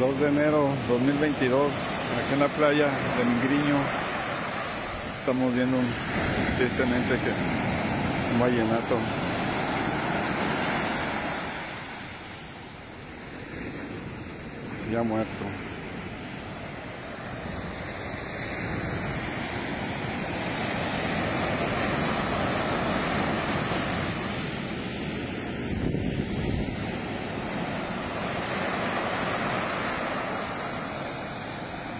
2 de enero 2022, aquí en la playa de Mingriño. Estamos viendo un, tristemente que un vallenato ya muerto.